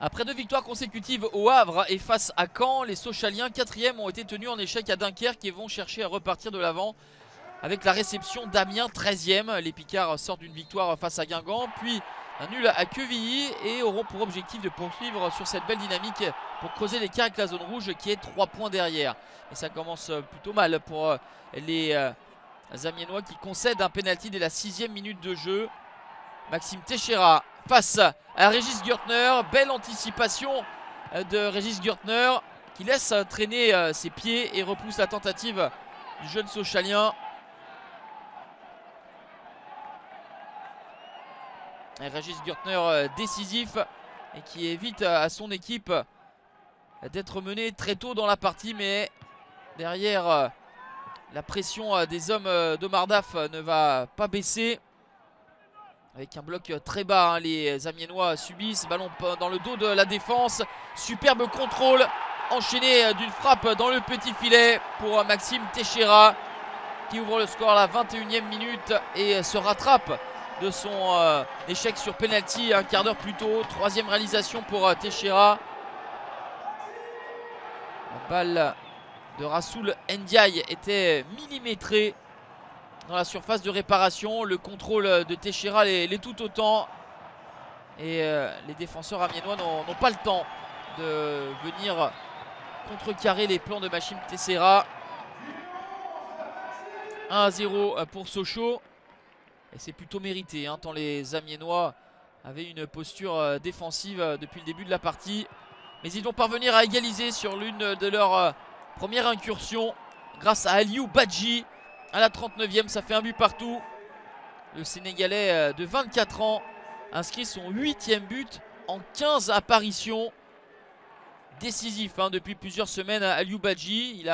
Après deux victoires consécutives au Havre et face à Caen, les Sochaliens, quatrième, ont été tenus en échec à Dunkerque et vont chercher à repartir de l'avant avec la réception d'Amiens, 13e. Les Picards sortent d'une victoire face à Guingamp, puis un nul à Quevilly et auront pour objectif de poursuivre sur cette belle dynamique pour creuser l'écart avec la zone rouge qui est 3 points derrière. Et ça commence plutôt mal pour les euh, Amiénois qui concèdent un pénalty dès la sixième minute de jeu. Maxime Teixeira face à Régis Gürtner. Belle anticipation euh, de Régis Gürtner qui laisse traîner euh, ses pieds et repousse la tentative du jeune Sochalien. Régis Gürtner euh, décisif et qui évite à son équipe d'être mené très tôt dans la partie mais derrière la pression des hommes de Mardaf ne va pas baisser avec un bloc très bas, hein, les Amiénois subissent. Ballon dans le dos de la défense. Superbe contrôle enchaîné euh, d'une frappe dans le petit filet pour Maxime Teixeira qui ouvre le score à la 21e minute et euh, se rattrape de son euh, échec sur penalty un quart d'heure plus tôt. Troisième réalisation pour Teixeira. La balle de Rasoul Ndiaye était millimétrée dans la surface de réparation. Le contrôle de Teixeira l'est tout autant. Et euh, les défenseurs amiénois n'ont pas le temps de venir contrecarrer les plans de Machim Teixeira. 1 à 0 pour Sochaux. Et c'est plutôt mérité, hein, tant les Amiénois avaient une posture euh, défensive euh, depuis le début de la partie. Mais ils vont parvenir à égaliser sur l'une de leurs premières incursions grâce à Aliou Badji à la 39e. Ça fait un but partout. Le Sénégalais euh, de 24 ans inscrit son 8 but en 15 apparitions. Décisif hein, depuis plusieurs semaines à Aliou Badji. Il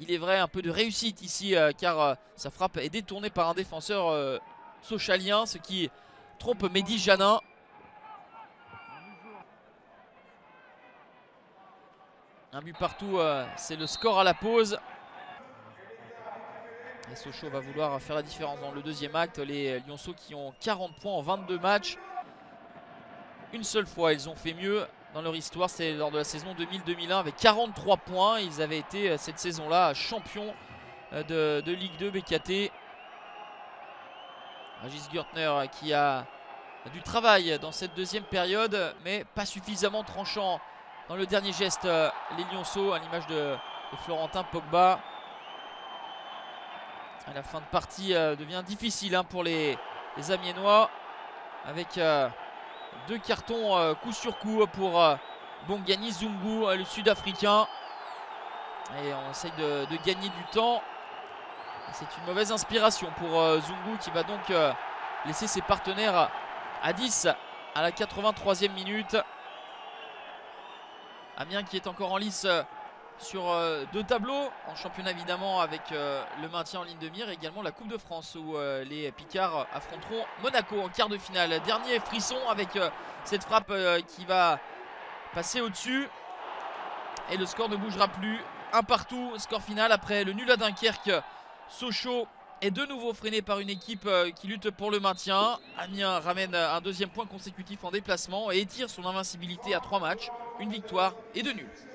il est vrai, un peu de réussite ici euh, car euh, sa frappe est détournée par un défenseur sochalien, ce qui trompe Mehdi Janin. Un but partout, c'est le score à la pause. Sochaux va vouloir faire la différence dans le deuxième acte. Les Lyonceaux qui ont 40 points en 22 matchs. Une seule fois, ils ont fait mieux dans leur histoire. C'est lors de la saison 2000-2001 avec 43 points. Ils avaient été euh, cette saison-là champions euh, de, Ligue 2 BKT. Régis Gürtner euh, qui a du travail dans cette deuxième période, mais pas suffisamment tranchant dans le dernier geste. Les Lyonceaux, à l'image de Florentin Pogba la fin de partie euh, devient difficile hein, pour les, Amiénois avec euh, deux cartons euh, coup sur coup pour Bongani Zungu, le sud-africain. Et on essaye de, gagner du temps. C'est une mauvaise inspiration pour Zungu qui va donc laisser ses partenaires à 10 à la 83e minute. Amiens qui est encore en lice sur euh, deux tableaux en championnat évidemment avec euh, le maintien en ligne de mire et également la Coupe de France où euh, les Picards affronteront Monaco en quart de finale. Dernier frisson avec cette frappe qui va passer au-dessus et le score ne bougera plus. Un partout, score final après le nul à Dunkerque. Sochaux est de nouveau freiné par une équipe qui lutte pour le maintien. Amiens ramène un deuxième point consécutif en déplacement et étire son invincibilité à trois matchs, une victoire et deux nuls.